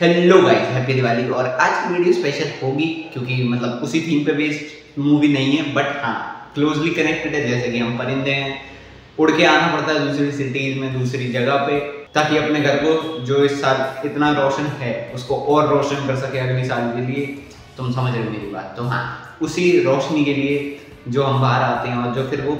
Hello guys happy Diwali और आज की वीडियो स्पेशल होगी क्योंकि मतलब उसी थीम पे बेस्ड मूवी नहीं है बट हाँ क्लोजली कनेक्टेड है, जैसे कि हम परिंदे हैं। उड़ के आना पड़ता है दूसरी सिटीज़ में, दूसरी जगह पे, ताकि अपने घर को, जो इस साल इतना रोशन है, उसको और रोशन कर सके अगले साल के लिए। तुम समझ रहे हो मेरी बात। तो हाँ उसी रोशनी के लिए जो हम बाहर आते हैं और जो फिर वो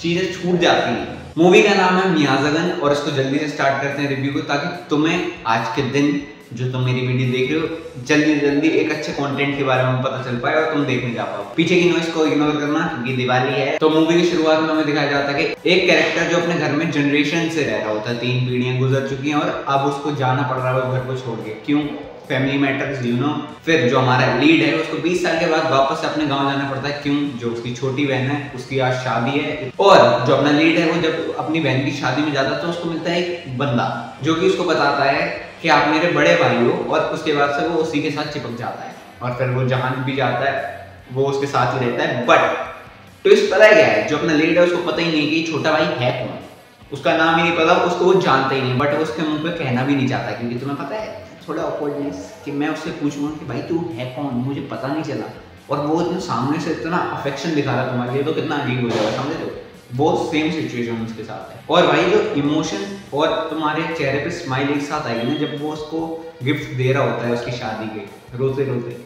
चीज़ें छूट जाती हैं। मूवी का नाम है मियाजगन और इसको जल्दी से स्टार्ट करते हैं रिव्यू को, ताकि तुम्हें आज के दिन जो तुम मेरी वीडियो देख रहे हो, जल्दी जल्दी एक अच्छे कंटेंट के बारे में पता चल पाए और तुम देखने जा पाओ। पीछे की नॉइस को इग्नोर करना, क्योंकि दिवाली है। तो मूवी की शुरुआत में हमें दिखाया जाता है कि एक कैरेक्टर जो अपने घर में जनरेशन से रह रहा होता है, तीन पीढ़ियाँ गुजर चुकी हैं और अब उसको जाना पड़ रहा है घर को छोड़ के। क्यों? फैमिली मैटर्स यू नो फिर जो हमारा लीड है, उसको 20 साल के बाद वापस अपने गाँव जाना पड़ता है। क्यों? जो उसकी छोटी बहन है, उसकी आज शादी है। और जो अपना लीड है, वो जब अपनी बहन की शादी में जाता है तो उसको मिलता है एक बंदा, जो कि उसको बताता है कि आप मेरे बड़े भाई हो और उसके बाद से वो उसी के साथ चिपक जाता है और फिर वो जहाँ भी जाता है, वो उसके साथ ही रहता है। बट ट्विस्ट पता है क्या है? जो अपना लीड है, उसको पता ही नहीं कि छोटा भाई है कौन। उसका नाम ही नहीं पता, उसको वो जानता ही नहीं। बट उसके मुँह पे कहना भी नहीं चाहता, क्योंकि तुम्हें पता है, थोड़ा ऑकवर्डनेस कि मैं उससे पूछूँगा कि भाई तू है कौन? मुझे पता नहीं चला। और वो इतना सामने से इतना अफेक्शन दिखा रहा तुम्हारे लिए तो कितना अजीब हो जाएगा, समझ लो बहुत सेम सिचुएशन उसके साथ है। और भाई जो इमोशन और तुम्हारे चेहरे पे स्माइल एक साथ आएगी ना, जब वो उसको गिफ्ट दे रहा होता है उसकी शादी के, रोते रोते,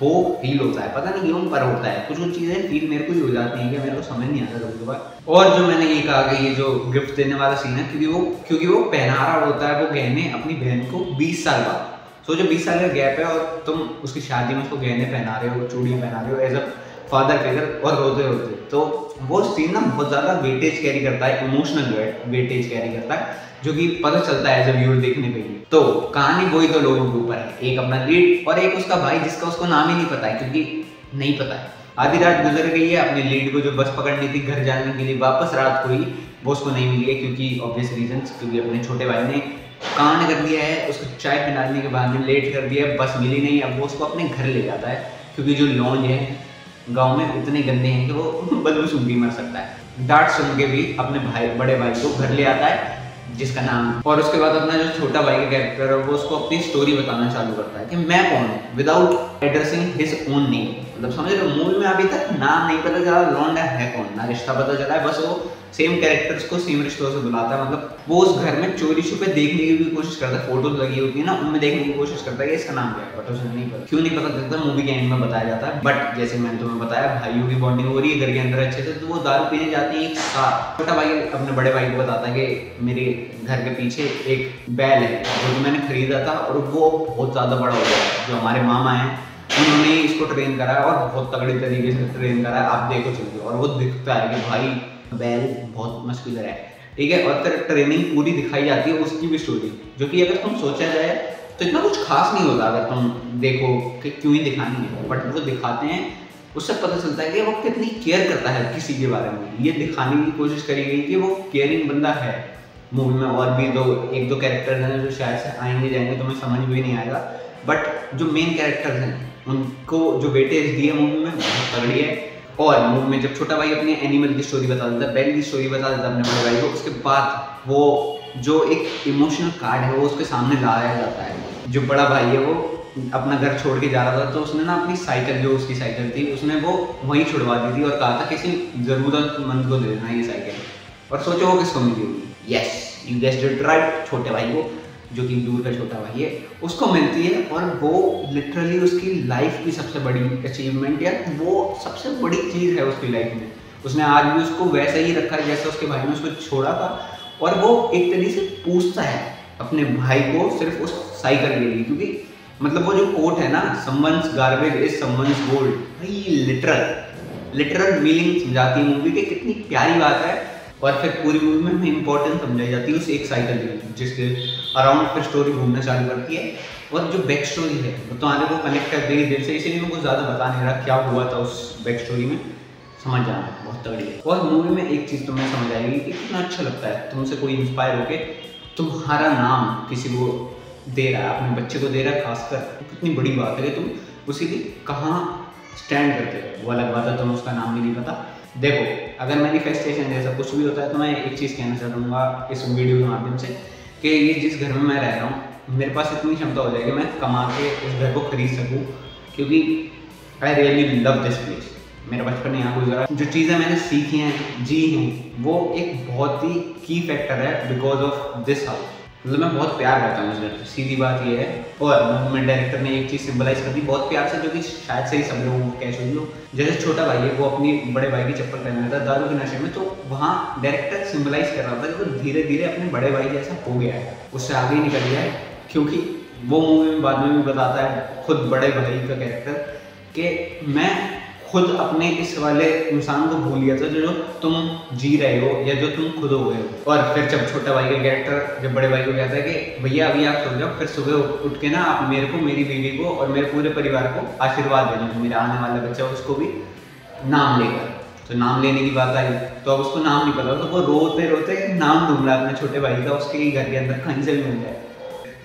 वो फील होता है। पता नहीं क्यों, पर होता है। कुछ कुछ चीज़ें फील मेरे को ही हो जाती हैं कि मेरे को समझ नहीं आता कभी कभार और जो मैंने ये कहा कि ये जो गिफ्ट देने वाला सीन है, क्योंकि वो क्योंकि वो पहना रहा होता है, वो गहने अपनी बहन को 20 साल बाद। सोचो 20 साल का गैप है और तुम उसकी शादी में उसको गहने पहना रहे हो, चूड़ियाँ पहना रहे हो एज अ फादर फिगर और रोते रोते। तो वो सीन ना बहुत ज़्यादा वेटेज कैरी करता है इमोशनल वेटेज कैरी करता है, जो कि पता चलता है अ व्यूअर देखने पे तो कहानी वही तो लोगों के ऊपर है, एक अपना लीड और एक उसका भाई जिसका उसको नाम ही नहीं पता है, क्योंकि नहीं पता है। आधी रात गुजर गई है, अपने लीड को जो बस पकड़नी थी घर जाने के लिए, वापस रात को ही वो उसको नहीं मिली है, क्योंकि ऑब्वियस रीजन क्योंकि अपने छोटे भाई ने कांड कर दिया है, उसको चाय पिलाने के बाद में लेट कर दिया है, बस मिली नहीं, अब वो उसको अपने घर ले जाता है, क्योंकि जो लॉन्ज है गाँव में इतने गंदे हैं कि वो बदबू सुन भी मर सकता है। डांट सुन के भी अपने भाई, बड़े भाई को घर ले आता है, जिसका नाम। और उसके बाद अपना जो छोटा भाई का कैरेक्टर है, वो उसको अपनी स्टोरी बताना चालू करता है कि मैं कौन हूँ? Without addressing his own name मतलब समझ रहे मूवी में अभी तक नाम नहीं पता चला लॉन्ड है कौन? ना रिश्ता पता चला है, बस वो सेम कैरेक्टर्स को सेम रिश्तों से बुलाता है। मतलब वो उस घर में चोरी छुपे देखने की भी कोशिश करता है। फ़ोटोज़ लगी होती है ना, उनमें देखने की कोशिश करता है कि इसका नाम क्या है। बट उसे नहीं पता। क्यों नहीं पता चलता? मूवी के एंड में बताया जाता है। बट जैसे मैंने तुम्हें बताया, भाइयों की बॉन्डिंग हो रही है, घर के अंदर अच्छे से तो वो दारू पीने जाते हैं एक साथ। छोटा भाई अपने बड़े भाई को बताता है कि मेरे घर के पीछे एक बैल है, जो कि मैंने खरीदा था और वो बहुत ज़्यादा बड़ा हो गया। जो हमारे मामा हैं, उन्होंने इसको ट्रेन करा और बहुत तगड़ी तरीके से ट्रेन करा आप देखो चल के। और वो दिखता है कि भाई बैल बहुत मस्कुलर है, ठीक है? और फिर ट्रेनिंग पूरी दिखाई जाती है उसकी भी स्टोरी जो कि अगर तुम सोचा जाए तो इतना कुछ खास नहीं होता अगर तुम देखो कि क्यों ही दिखानी है बट वो दिखाते हैं, उससे पता चलता है कि वो कितनी केयर करता है किसी के बारे में। ये दिखाने की कोशिश करी गई कि वो केयरिंग बंदा है मूवी में, और भी दो, एक दो कैरेक्टर हैं जो शायद से आएँगे, जाएँगे तो मैं समझ भी नहीं आएगा। बट जो मेन कैरेक्टर्स हैं, उनको जो वेटेज दी है मूवी में बहुत तगड़ी है। और मूवी में जब छोटा भाई अपने एनिमल की स्टोरी बता देता है बैल की स्टोरी बता देता है अपने बड़े भाई को, उसके बाद वो जो एक इमोशनल कार्ड है, वो उसके सामने लाया जाता है। जो बड़ा भाई है, वो अपना घर छोड़ के जा रहा था तो उसने ना अपनी साइकिल जो उसकी साइकिल थी, उसने वो वहीं छुड़वा दी थी और कहा था, किसी ज़रूरतमंद को दे देना ये साइकिल और सोचो वो किसको मिली होगी? यस यू गेस्ट राइट छोटे भाई को जो कि दूर का छोटा भाई है, उसको मिलती है और वो लिटरली उसकी लाइफ की सबसे बड़ी अचीवमेंट या वो सबसे बड़ी चीज़ है उसकी लाइफ में। उसने आज भी उसको वैसे ही रखा है जैसे उसके भाई ने उसको छोड़ा था और वो एक तरीके से पूछता है अपने भाई को सिर्फ़ उस साइकिल के लिए, क्योंकि मतलब वो जो कोट है ना someone's garbage is someone's gold भाई लिटरल लिटरल मीनिंग समझाती है मूवी के कितनी प्यारी बात है। फिर पूरी मूवी में हमें इंपॉर्टेंस समझाई जाती है उस एक साइकिल की जिसके अराउंड फिर स्टोरी घूमना चालू करती है और जो बैक स्टोरी है, वो तो आने को कनेक्ट कर देगी दिल से, इसीलिए मैं कुछ ज़्यादा बता नहीं रहा क्या हुआ था उस बैक स्टोरी में, समझ जाना, बहुत तगड़ी है। और मूवी में एक चीज़ तुम्हें समझ आएगी कि कितना अच्छा लगता है, तुमसे कोई इंस्पायर होके तुम्हारा नाम किसी को दे रहा है, अपने बच्चे को दे रहा है, खासकर कितनी बड़ी बात है कि तुम उसी लिए कहाँ स्टैंड करते हो, वो अलग बात है तुम्हें उसका नाम भी नहीं पता। देखो, अगर मैनिफेस्टेशन जैसा कुछ भी होता है तो मैं एक चीज़ कहना चाहूँगा इस वीडियो के माध्यम से कि ये जिस घर में मैं रह रहा हूँ, मेरे पास इतनी क्षमता हो जाएगी, मैं कमा के उस घर को खरीद सकूँ, क्योंकि I really love this place मेरा बचपन यहाँ गुजरा जो चीज़ें मैंने सीखी हैं, जी हैं, वो एक बहुत ही की फैक्टर है बिकॉज़ ऑफ़ दिस हाउस मतलब मैं बहुत प्यार करता हूँ उस से। सीधी बात ये है। और मूवमेंट डायरेक्टर ने एक चीज़ सिंबलाइज कर दी, बहुत प्यार से, जो कि शायद से ही सब लोगों को कैश हो। जैसे छोटा भाई है, वो अपनी बड़े भाई की चप्पल पहन रहा था दारू के नशे में तो वहाँ डायरेक्टर सिंबलाइज कर रहा था कि वो धीरे धीरे अपने बड़े भाई जैसा हो गया है। उससे आगे ही निकल गया है, क्योंकि वो मूवी में बाद में भी बताता है खुद बड़े भाई का कैरेक्टर कि मैं खुद अपने इस वाले इंसान को भूल गया था जो तुम जी रहे हो या जो तुम खुद हो गए हो। और फिर जब छोटा भाई का कैरेक्टर जब बड़े भाई को कहता है कि, भैया, अभी आप सो जाओ, फिर सुबह उठ के ना आप मेरे को, मेरी बीवी को और मेरे पूरे परिवार को आशीर्वाद देना जो मेरा आने वाला बच्चा उसको भी नाम लेकर। तो नाम लेने की बात आई तो अब उसको नाम नहीं पता। तो वो रोते रोते नाम ढूंढ रहा अपने छोटे भाई का, उसके घर के अंदर कहीं से भी मिल जाए।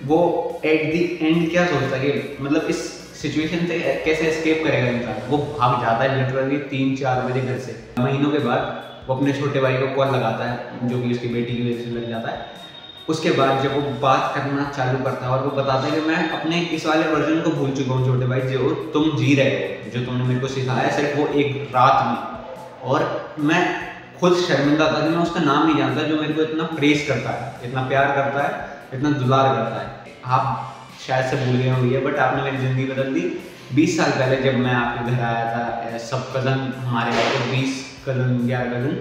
वो एट दी एंड क्या सोचता है कि मतलब इस सिचुएशन से कैसे एस्केप करेगा इंसान? वो भाग जाता है लिटरली तीन, चार बजे घर से। महीनों के बाद वो अपने छोटे भाई को कॉल लगाता है, जो कि उसकी बेटी की वजह से लग जाता है। उसके बाद जब वो बात करना चालू करता है और वो बताता है कि मैं अपने इस वाले वर्जन को भूल चुका हूँ, छोटे भाई, जो तुम जी रहे हो, जो तुमने मेरे को सिखाया, सिर्फ़ वो एक रात में। और मैं खुद शर्मिंदा था कि मैं उसका नाम नहीं जानता, जो मेरे को इतना प्रेस करता है, इतना प्यार करता है, इतना दुलार करता है। आप शायद से भूल गए होंगे बट आपने मेरी ज़िंदगी बदल दी। बीस साल पहले जब मैं आपके घर आया था सब कज़न हमारे घर पे बीस कज़न ग्यारह कज़न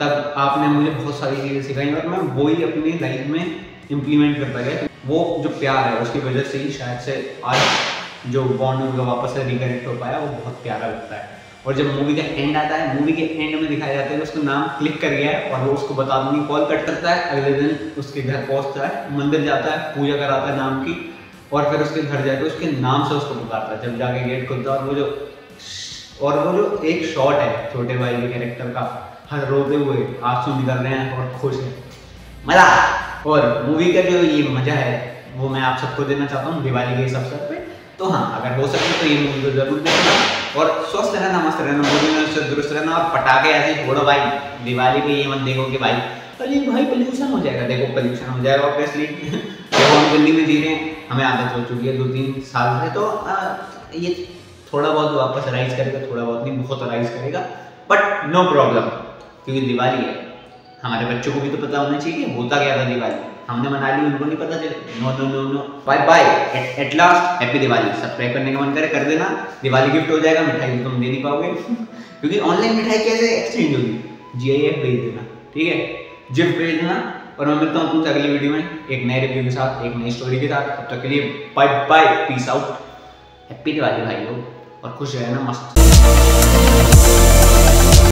तब आपने मुझे बहुत सारी चीज़ें सिखाई, और मैं वो ही अपनी लाइफ में इम्प्लीमेंट करता गया। वो जो प्यार है, उसकी वजह से ही शायद से आज जो बॉन्ड उनका वापस से रिकनेक्ट हो पाया, वो बहुत प्यारा लगता है। और जब मूवी का एंड आता है मूवी के एंड में दिखाया जाता है, उसका नाम क्लिक कर गया है, और वो उसको बता दूँगी कॉल कट करता है, अगले दिन उसके घर पहुँचता है, मंदिर जाता है, पूजा कराता है नाम की और फिर उसके घर जाके उसके नाम से उसको पुकारता है जब जाके गेट खुलता और वो जो और वो जो एक शॉट है छोटे भाई के कैरेक्टर का, हर रोते हुए आँसू निकल रहे हैं और खुश है। मज़ा! और मूवी का जो ये मज़ा है, वो मैं आप सबको देना चाहता हूँ, दिवाली के इस अवसर पे। तो हाँ अगर हो सके तो ये मूवी को ज़रूर देखना और स्वस्थ रहना, मस्त रहना मूवी में उससे दुरुस्त रहना और पटाखे ऐसे छोड़ो भाई। दिवाली पे ये मत देखो कि भाई, अरे भाई पोल्यूशन हो जाएगा। देखो पोल्यूशन हो जाएगा ऑब्वियसली हम दिल्ली में जी रहे हैं हमें आदत हो चुकी है दो तीन साल से तो आ, ये थोड़ा बहुत वापस राइज करेगा थोड़ा बहुत नहीं बहुत राइज करेगा बट नो प्रॉब्लम क्योंकि दिवाली है। हमारे बच्चों को भी तो पता होना चाहिए होता क्या था दिवाली? हमने मना ली उनको नहीं पता चले। No no no no bye bye at last happy Diwali. Subscribe करने का मन करे कर देना दिवाली गिफ्ट हो जाएगा मिठाई तो तुम दे नहीं पाओगे। क्योंकि ऑनलाइन मिठाई कैसे एक्सचेंज होगी? जी आई एफ़ भेज देना ठीक है? गिफ्ट भेज देना और मैं मिलता हूँ तुमसे अगली वीडियो में एक नए रिव्यू के साथ, एक नई स्टोरी के साथ। तब तक के लिए bye bye peace out happy Diwali भाई लोग और खुश रहना मस्त।